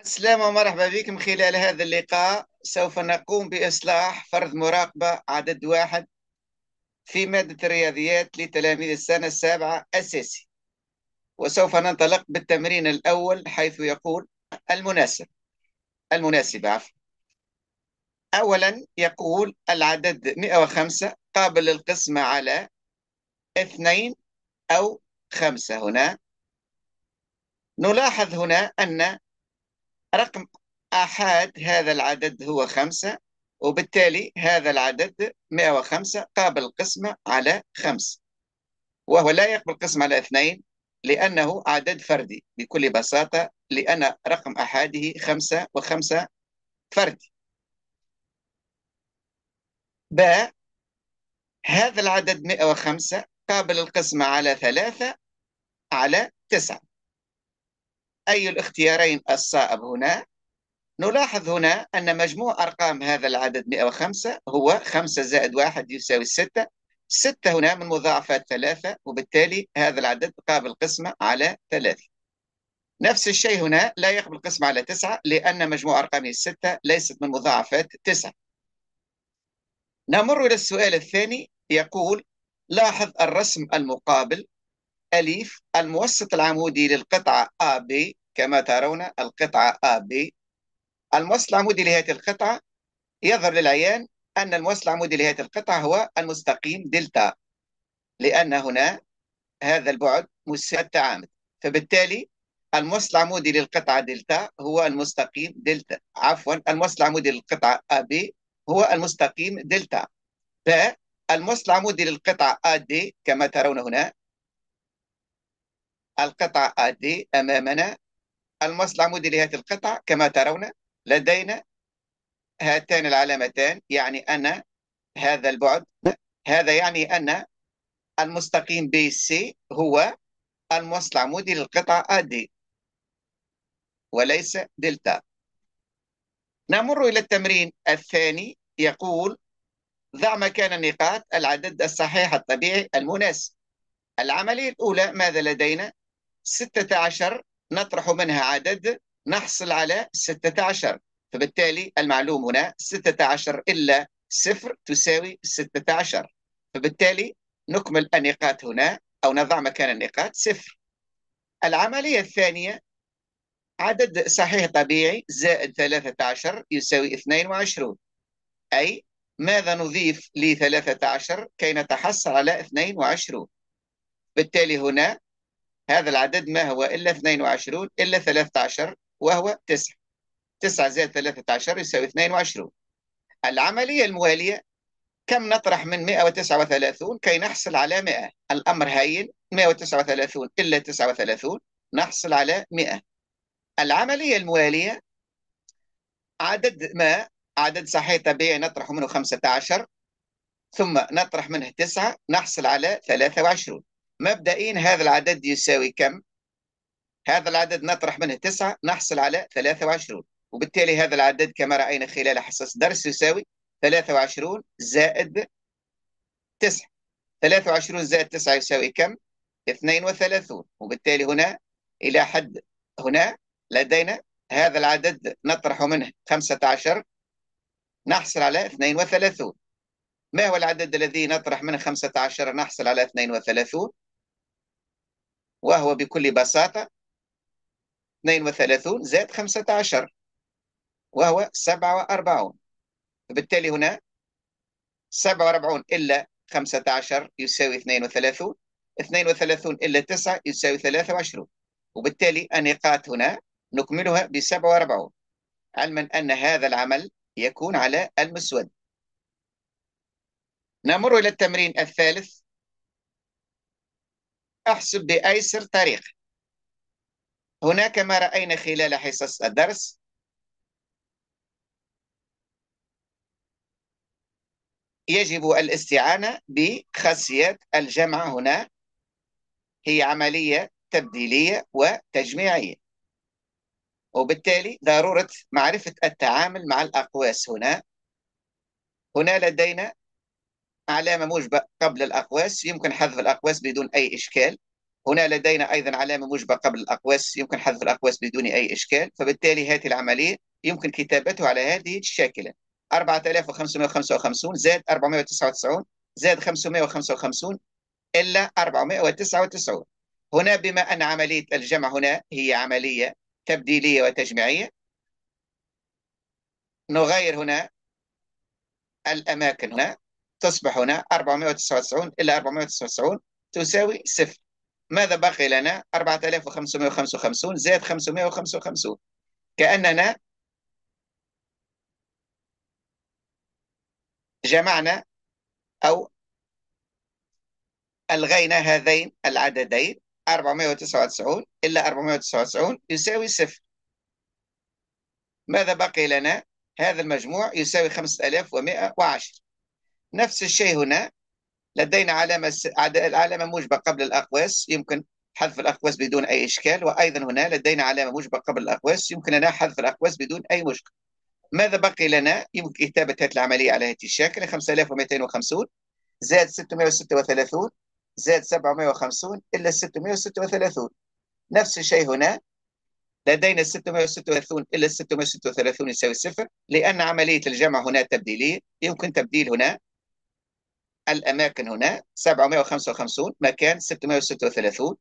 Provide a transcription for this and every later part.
السلام ومرحبا بكم خلال هذا اللقاء. سوف نقوم بإصلاح فرض مراقبة عدد واحد في مادة الرياضيات لتلاميذ السنة السابعة أساسي وسوف ننطلق بالتمرين الأول حيث يقول المناسب. المناسبة عفوا. أولا يقول العدد 105 قابل للقسمة على اثنين أو خمسة هنا. نلاحظ هنا أن رقم آحاد هذا العدد هو خمسة وبالتالي هذا العدد 105 قابل القسمة على خمس وهو لا يقبل القسمة على اثنين لأنه عدد فردي بكل بساطة لأن رقم أحاده خمسة وخمسة فردي. ب هذا العدد 105 قابل القسمة على ثلاثة على تسعة. أي الاختيارين الصائب هنا؟ نلاحظ هنا أن مجموع أرقام هذا العدد 105 هو 5 زائد 1 يساوي 6 6 هنا من مضاعفات 3 وبالتالي هذا العدد قابل قسمة على 3 نفس الشيء هنا لا يقبل قسمة على 9 لأن مجموع أرقامه الستة ليست من مضاعفات 9 نمر إلى السؤال الثاني يقول لاحظ الرسم المقابل أليف الموسط العمودي للقطعة AB كما ترون القطعة AB الموسط العمودي لهذه القطعة يظهر للعيان أن الموسط العمودي لهذه القطعة هو المستقيم دلتا لأن هنا هذا البعد مساوي التعامد فبالتالي الموسط العمودي للقطعة دلتا هو المستقيم دلتا. عفوا الموسط العمودي للقطعة AB هو المستقيم دلتا. فالموسط العمودي للقطعة AD كما ترون هنا القطعة AD أمامنا. الموسط العمودي لهذه القطعة كما ترون لدينا هاتان العلامتان يعني أن هذا البعد هذا يعني أن المستقيم BC هو الموسط العمودي للقطعة AD وليس دلتا. نمر إلى التمرين الثاني يقول ضع مكان النقاط العدد الصحيح الطبيعي المناسب. العملية الأولى ماذا لدينا؟ 16 نطرح منها عدد نحصل على 16 فبالتالي المعلوم هنا 16 إلا صفر تساوي 16 فبالتالي نكمل النقاط هنا أو نضع مكان النقاط صفر. العملية الثانية عدد صحيح طبيعي زائد 13 يساوي 22 أي ماذا نضيف ل 13 كي نتحصل على 22 بالتالي هنا هذا العدد ما هو إلا 22 إلا 13 وهو 9 9 زائد 13 يساوي 22 العملية الموالية كم نطرح من 139 كي نحصل على 100 الأمر هين 139 إلا 39 نحصل على 100 العملية الموالية عدد ما؟ عدد صحيح طبيعي نطرح منه 15 ثم نطرح منه 9 نحصل على 23 مبدئيا هذا العدد يساوي كم؟ هذا العدد نطرح منه 9 نحصل على 23 وبالتالي هذا العدد كما رأينا خلال حصص درس يساوي 23 زائد 9 23 زائد 9 يساوي كم؟ 32 وبالتالي هنا إلى حد هنا لدينا هذا العدد نطرح منه 15 نحصل على 32 ما هو العدد الذي نطرح منه 15 نحصل على 32 وهو بكل بساطة 32 زائد 15 وهو 47 وبالتالي هنا 47 إلا 15 يساوي 32 32 إلا 9 يساوي 23 وبالتالي النقاط هنا نكملها ب 47 علما أن هذا العمل يكون على المسود. نمر إلى التمرين الثالث. أحسب بأيسر طريقة هناك ما رأينا خلال حصص الدرس. يجب الاستعانة بخاصيات الجمع هنا. هي عملية تبديلية وتجميعية. وبالتالي ضرورة معرفة التعامل مع الأقواس هنا. هنا لدينا علامة موجبة قبل الأقواس يمكن حذف الأقواس بدون أي إشكال. هنا لدينا أيضا علامة موجبة قبل الأقواس يمكن حذف الأقواس بدون أي إشكال. فبالتالي هذه العملية يمكن كتابتها على هذه الشاكلة. 4555 زائد 499 زائد 555 إلا 499 هنا بما أن عملية الجمع هنا هي عملية تبديلية وتجميعية نغير هنا الأماكن هنا. تصبح هنا 499 إلى 499 تساوي صفر. ماذا بقي لنا؟ 4555 زائد 555 كأننا جمعنا أو ألغينا هذين العددين 499 إلا 499 يساوي صفر. ماذا بقي لنا؟ هذا المجموع يساوي 5110 نفس الشيء هنا. لدينا علامة علامة موجبة قبل الأقواس. يمكن حذف الأقواس بدون أي إشكال. وأيضا هنا لدينا علامة موجبة قبل الأقواس. يمكن لنا حذف الأقواس بدون أي مشكل ماذا بقي لنا؟ يمكن كتابة هذه العملية على هذا الشكل 5250 زائد 636 زائد 750 إلا 636 نفس الشيء هنا. لدينا 636 إلا 636 يساوي صفر. لأن عملية الجمع هنا تبديلية. يمكن تبديل هنا. الأماكن هنا 755 مكان 636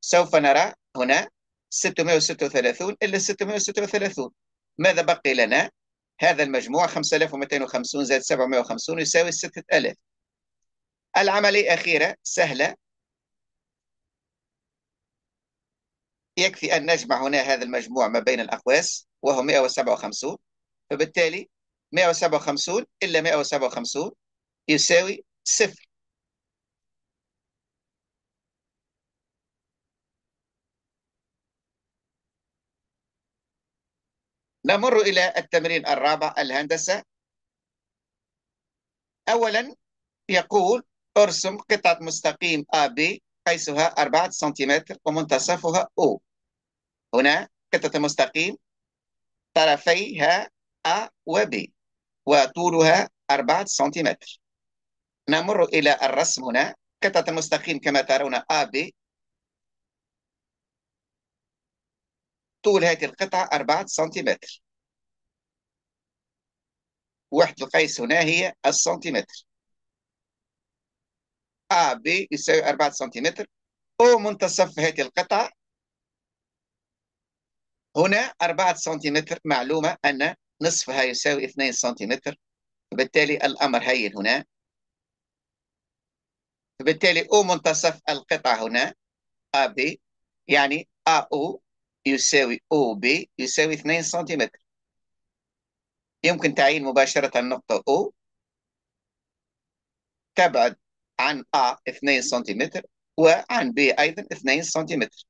سوف نرى هنا 636 إلا 636 ماذا بقي لنا؟ هذا المجموع 5250 زائد 750 يساوي 6000 العملية أخيرة سهلة. يكفي أن نجمع هنا هذا المجموع ما بين الأقواس وهو 157 فبالتالي 157 إلا 157 يساوي صفر. نمر إلى التمرين الرابع الهندسة. أولا يقول أرسم قطعة مستقيم AB قيسها 4 سنتيمتر ومنتصفها O. هنا قطعة مستقيم طرفيها A و B وطولها 4 سنتيمتر. نمر إلى الرسم هنا. قطعة مستقيم كما ترون AB طول هذه القطعة 4 سنتيمتر. وحدة القيس هنا هي السنتيمتر. A B يساوي 4 سنتيمتر. أو منتصف هذه القطعة. هنا 4 سنتيمتر. معلومة أن نصفها يساوي 2 سنتيمتر. فبالتالي الأمر هين هنا. فبالتالي أو منتصف القطعة هنا AB يعني AO يساوي OB يساوي 2 سنتيمتر. يمكن تعيين مباشرة النقطة O تبعد عن A 2 سنتيمتر وعن B أيضا 2 سنتيمتر.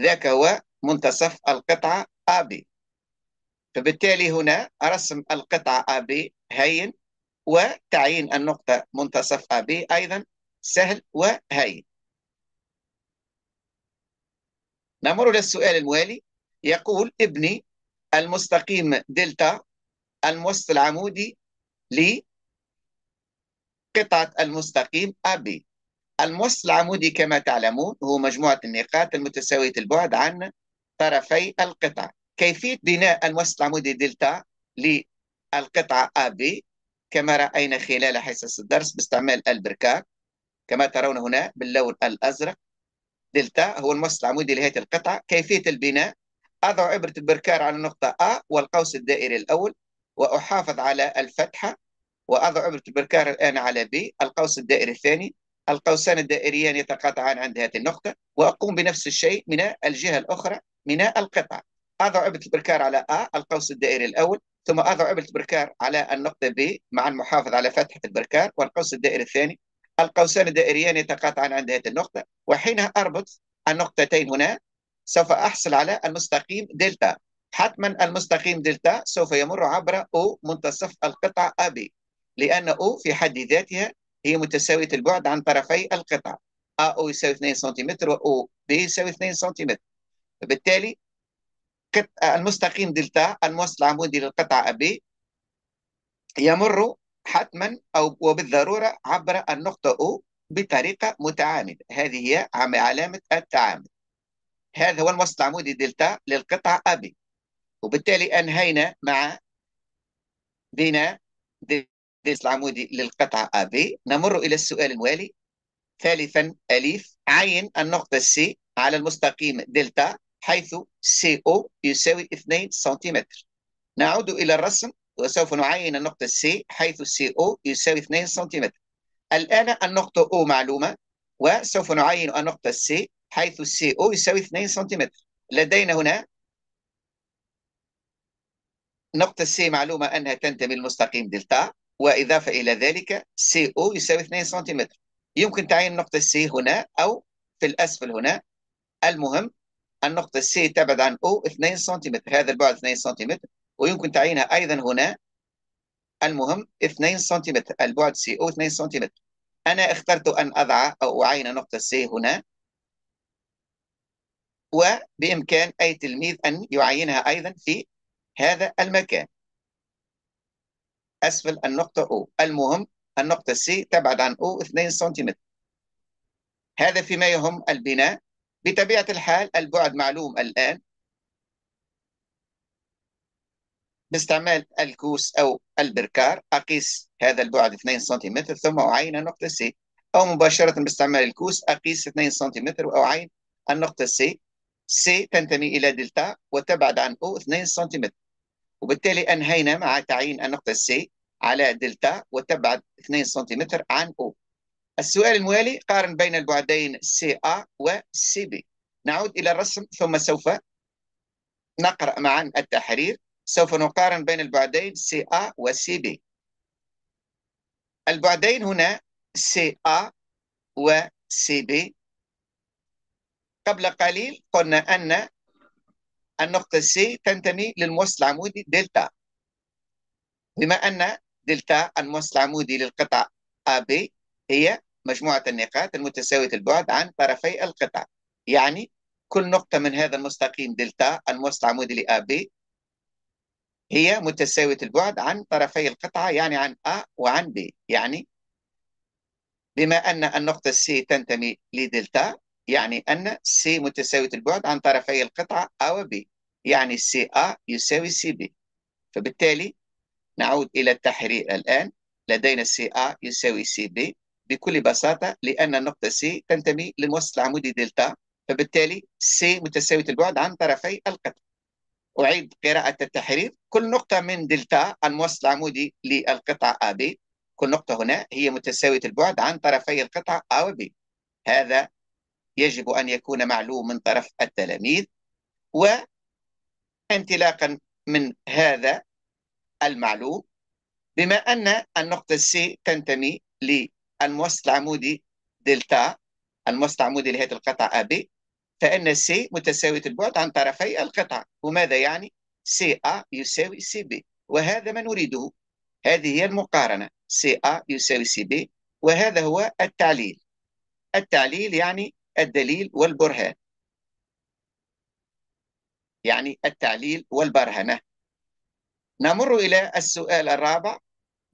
ذاك هو منتصف القطعة AB فبالتالي هنا رسم القطعة AB هين وتعيين النقطة منتصف AB أيضا سهل وهين. نمر للسؤال الموالي. يقول ابني المستقيم دلتا الموسط العمودي قطعة المستقيم AB الموصل العمودي كما تعلمون هو مجموعة النقاط المتساوية البعد عن طرفي القطعة. كيفية بناء الموصل العمودي دلتا للقطعة AB كما رأينا خلال حصص الدرس باستعمال البركاك كما ترون هنا باللون الأزرق. دلتا هو الموصل العمودي لهذه القطعة كيفية البناء؟ أضع إبرة البركار على النقطة A والقوس الدائري الأول وأحافظ على الفتحة وأضع إبرة البركار الآن على B القوس الدائري الثاني. القوسان الدائريان يتقاطعان عند هذه النقطة. وأقوم بنفس الشيء من الجهة الأخرى من القطعة أضع إبرة البركار على A القوس الدائري الأول ثم أضع إبرة البركار على النقطة B مع المحافظة على فتحة البركار والقوس الدائري الثاني. القوسان الدائريان يتقاطعان عند هذه النقطة وحينها أربط النقطتين هنا سوف أحصل على المستقيم دلتا. حتما المستقيم دلتا سوف يمر عبر O منتصف القطعة AB لأن O في حد ذاتها هي متساوية البعد عن طرفي القطعة AO يساوي 2 سنتيمتر و OB يساوي 2 سنتيمتر. فبالتالي المستقيم دلتا الموسط العمودي للقطعة AB يمر حتما أو وبالضرورة عبر النقطة O بطريقة متعامدة. هذه هي علامة التعامد هذا هو الموسط العمودي دلتا للقطعة AB وبالتالي أنهينا مع بناء دلتا العمودي للقطعة AB نمر إلى السؤال الموالي ثالثا أليف. عين النقطة C على المستقيم دلتا حيث CO يساوي 2 سنتيمتر. نعود إلى الرسم. وسوف نعين النقطة C حيث CO يساوي 2 سنتيمتر. الآن النقطة O معلومة وسوف نعين النقطة C حيث CO يساوي 2 سنتيمتر. لدينا هنا نقطة C معلومة أنها تنتمي للمستقيم دلتا وإضافة إلى ذلك CO يساوي 2 سنتيمتر. يمكن تعيين نقطة C هنا أو في الأسفل هنا. المهم النقطة C تبعد عن O 2 سنتيمتر. هذا البعد 2 سنتيمتر. ويمكن تعيينها أيضا هنا. المهم 2 سنتيمتر البعد CO 2 سنتيمتر. أنا اخترت أن أضع أو أعين نقطة C هنا. وبإمكان أي تلميذ أن يعينها أيضا في هذا المكان. أسفل النقطة O المهم النقطة C تبعد عن O 2 سنتيمتر. هذا فيما يهم البناء. بطبيعة الحال البعد معلوم الآن. باستعمال الكوس أو البركار أقيس هذا البعد 2 سنتيمتر ثم أعين النقطة C. أو مباشرة باستعمال الكوس أقيس 2 سنتيمتر وأعين النقطة C. C تنتمي إلى دلتا وتبعد عن O 2 سنتيمتر. وبالتالي أنهينا مع تعيين النقطة C على دلتا وتبعد 2 سنتيمتر عن O. السؤال الموالي قارن بين البعدين CA و CB نعود إلى الرسم ثم سوف نقرأ معا التحرير. سوف نقارن بين البعدين CA و CB البعدين هنا CA و CB قبل قليل قلنا أن النقطة C تنتمي للموصل العمودي دلتا بما أن دلتا الموسط العمودي للقطع AB هي مجموعة النقاط المتساوية البعد عن طرفي القطع يعني كل نقطة من هذا المستقيم دلتا الموسط العمودي ل AB هي متساوية البعد عن طرفي القطعة يعني عن A وعن B. يعني بما أن النقطة C تنتمي لدلتا يعني أن C متساوية البعد عن طرفي القطعة A و B. يعني CA يساوي CB فبالتالي نعود إلى التحرير الآن. لدينا CA يساوي CB بكل بساطة لأن النقطة C تنتمي للموصل العمودي دلتا. فبالتالي C متساوية البعد عن طرفي القطع أعيد قراءة التحرير. كل نقطة من دلتا الموصل العمودي للقطعة AB كل نقطة هنا هي متساوية البعد عن طرفي القطعة A و B. هذا يجب أن يكون معلوم من طرف التلاميذ. وانطلاقا من هذا المعلوم بما أن النقطة C تنتمي للموصل العمودي دلتا الموصل العمودي لهذه القطعة AB فإن C متساوية البعد عن طرفي القطعة وماذا يعني؟ CA يساوي CB وهذا ما نريده. هذه هي المقارنة. CA يساوي CB وهذا هو التعليل. التعليل يعني الدليل والبرهان. يعني التعليل والبرهنة. نمر إلى السؤال الرابع.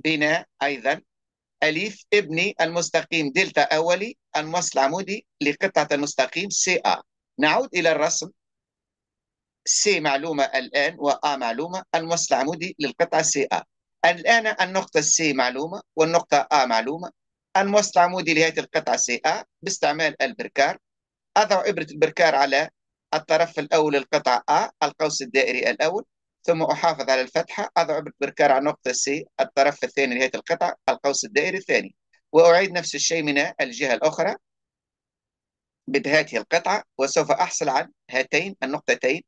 بناء أيضا. أليف ابني المستقيم دلتا أولي الموسط العمودي لقطعة المستقيم CA. نعود إلى الرسم. سي معلومة الآن وآ معلومة. الموسط العمودي للقطعة CA الآن النقطة C معلومة والنقطة A معلومة. الموسط العمودي لهذه القطعة CA باستعمال البركار. أضع إبرة البركار على الطرف الأول للقطعة A القوس الدائري الأول ثم أحافظ على الفتحة. أضع إبرة البركار على نقطة C الطرف الثاني لهذه القطعة القوس الدائري الثاني. وأعيد نفس الشيء من الجهة الأخرى. بهذه القطعة وسوف أحصل على هاتين النقطتين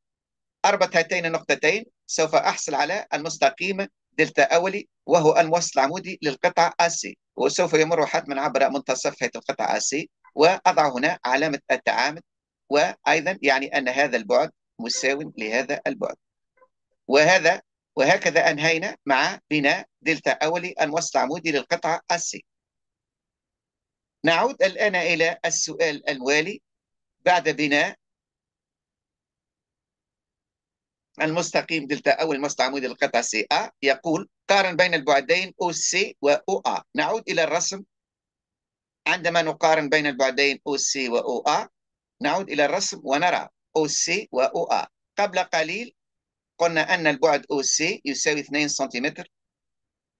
أربط هاتين النقطتين سوف أحصل على المستقيم دلتا أولي وهو الموصل العمودي للقطعة AC وسوف يمر حتما عبر منتصف هذه القطعة AC وأضع هنا علامة التعامد وأيضا يعني أن هذا البعد مساو لهذا البعد. وهذا وهكذا أنهينا مع بناء دلتا أولي الموصل العمودي للقطعة AC نعود الآن إلى السؤال الوالي بعد بناء المستقيم دلتا أول الموصل العمودي للقطعة CA يقول قارن بين البعدين أو سي وأو أ. نعود إلى الرسم عندما نقارن بين البعدين OC و OA نعود إلى الرسم ونرى OC و OA قبل قليل قلنا أن البعد OC يساوي 2 سنتيمتر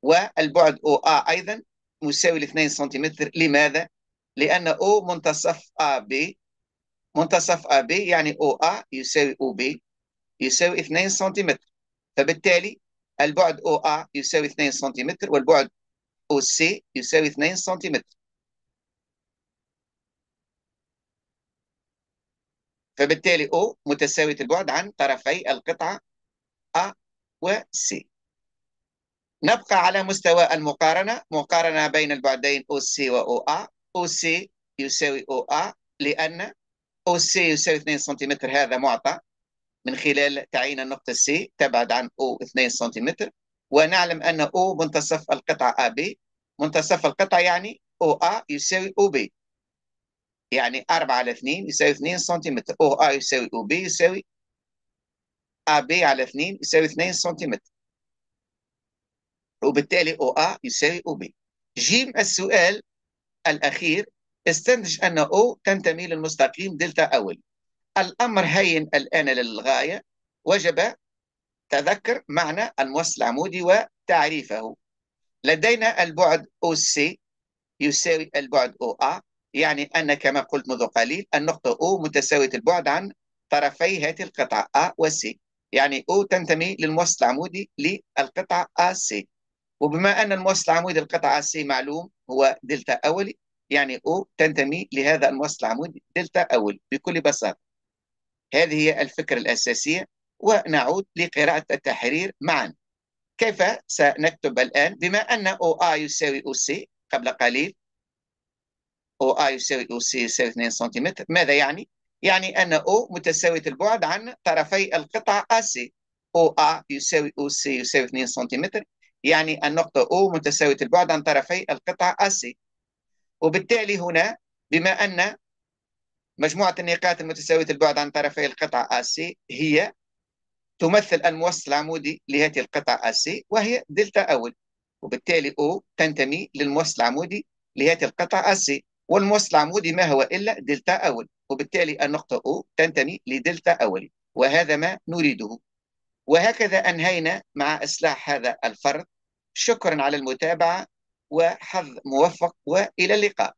والبعد OA أيضا مساوي 2 سنتيمتر. لماذا؟ لأن O منتصف AB منتصف AB يعني OA يساوي OB يساوي 2 سنتيمتر. فبالتالي البعد OA يساوي 2 سنتيمتر والبعد OC يساوي 2 سنتيمتر. فبالتالي O متساوية البعد عن طرفي القطعة A و C نبقى على مستوى المقارنة مقارنة بين البعدين OC و OA OC يساوي OA لأن OC يساوي 2 سنتيمتر هذا معطى. من خلال تعيين النقطة C تبعد عن O 2 سنتيمتر. ونعلم أن O منتصف القطعة AB منتصف القطعة يعني OA يساوي OB يعني 4 على 2 يساوي 2 سنتيمتر. OA يساوي OB يساوي AB على 2 يساوي 2 سنتيمتر. وبالتالي OA يساوي OB جيم السؤال الأخير استنتج أن O تنتمي للمستقيم دلتا أول. الأمر هين الآن للغاية. وجب تذكر معنى الموصل العمودي وتعريفه. لدينا البعد OC يساوي البعد OA يعني أن كما قلت منذ قليل النقطة O متساوية البعد عن طرفي هذه القطعة A و C يعني O تنتمي للموصل العمودي للقطعة AC وبما أن الموصل العمودي للقطعة AC معلوم هو دلتا أولي يعني O تنتمي لهذا الموصل العمودي دلتا أول بكل بساطة. هذه هي الفكرة الأساسية ونعود لقراءة التحرير معا. كيف سنكتب الآن؟ بما أن OA يساوي OC قبل قليل OA يساوي OC يساوي 2 سنتيمتر ماذا يعني؟ يعني أن O متساوية البعد عن طرفي القطعة AC OA يساوي OC يساوي 2 سنتيمتر يعني النقطة O متساوية البعد عن طرفي القطعة AC وبالتالي هنا بما أن مجموعة النقاط المتساوية البعد عن طرفي القطعة AC هي تمثل الموصل العمودي لهذه القطعة AC وهي دلتا أول. وبالتالي O تنتمي للموصل العمودي لهذه القطعة AC والموصل العمودي ما هو إلا دلتا أول؟ وبالتالي النقطة O تنتمي لدلتا أول. وهذا ما نريده. وهكذا أنهينا مع إصلاح هذا الفرد شكرا على المتابعة وحظ موفق وإلى اللقاء.